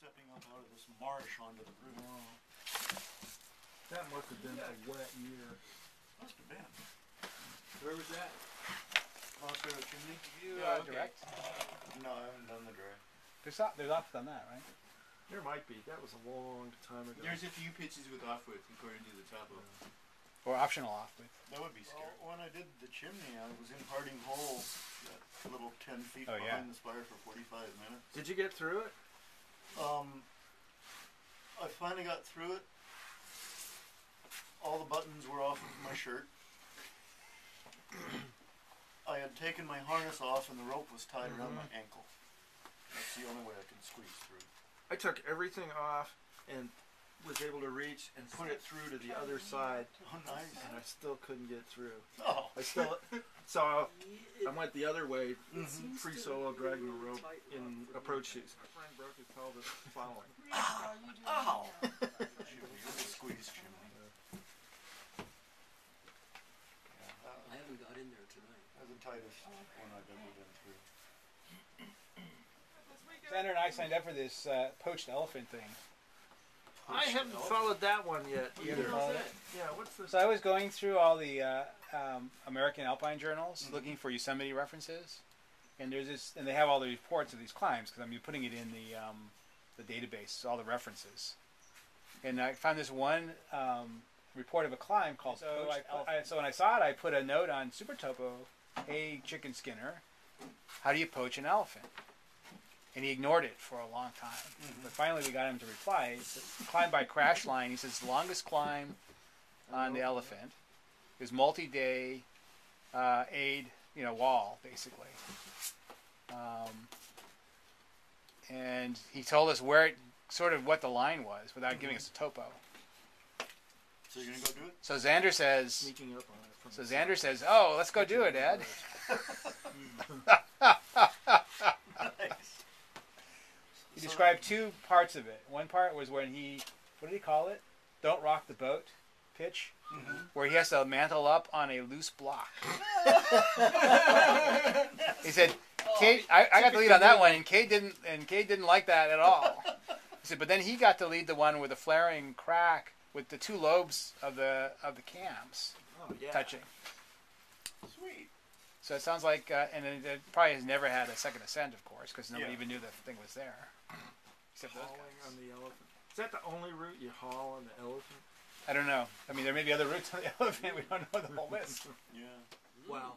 stepping up out of this marsh onto the roof. That must have been a wet year. Must have been. Where was that? Oscar chimney? You Yeah, uh, okay. direct? No, I haven't done the dry. There's op- there's options on that, right? There might be. That was a long time ago. There's a few pitches with off width according to the topo. Or optional off with. That would be scary. Well, when I did the chimney, I was in Harding Hole, that little ten feet Oh, behind yeah. the spire for forty-five minutes. Did you get through it? Um, I finally got through it. All the buttons were off of my shirt. I had taken my harness off and the rope was tied around my ankle. That's the only way I could squeeze through. I took everything off and was able to reach and put it through to the other side, Oh, nice. and I still couldn't get through. Oh, I still so I went the other way, free solo dragging the rope in approach shoes. My friend broke his pelvis following. ow! Shoot, you're the squeeze chimney. I haven't got in there tonight. was the tightest one I've ever been through. Xander and I signed up for this uh, poached elephant thing. I haven't followed that one yet either. followed it? Yeah, what's this? So I was going through all the uh, um, American Alpine journals looking for Yosemite references, and there's this, and they have all the reports of these climbs because I'm putting it in the um, the database, all the references. And I found this one um, report of a climb called. So, I, I, so when I saw it, I put a note on Super Topo, "Hey, chicken Skinner, how do you poach an elephant?" And he ignored it for a long time. But finally, we got him to reply. Climb by crash line. He says longest climb on the elephant is multi-day uh, aid, you know, wall basically. Um, and he told us where it, sort of what the line was without giving us a topo. So you're gonna go do it? So Xander says, Sneaking up on it from so Xander says, oh, let's go do it, Ed. Nice. He So- described two parts of it. One part was when he, what did he call it? Don't rock the boat pitch, where he has to mantle up on a loose block. he said, Kate, I, I got the lead on that one, and Kate didn't, and Kate didn't like that at all. He said, but then he got to lead the one with the flaring crack with the two lobes of the of the cams Oh yeah. touching. Sweet. So it sounds like, uh, and it, it probably has never had a second ascent, of course, because nobody Yeah. even knew the thing was there, except those Hauling guys. on the elephant. Is that the only route you haul on the elephant? I don't know. I mean, there may be other routes on the elephant. We don't know the whole list. Yeah. Wow.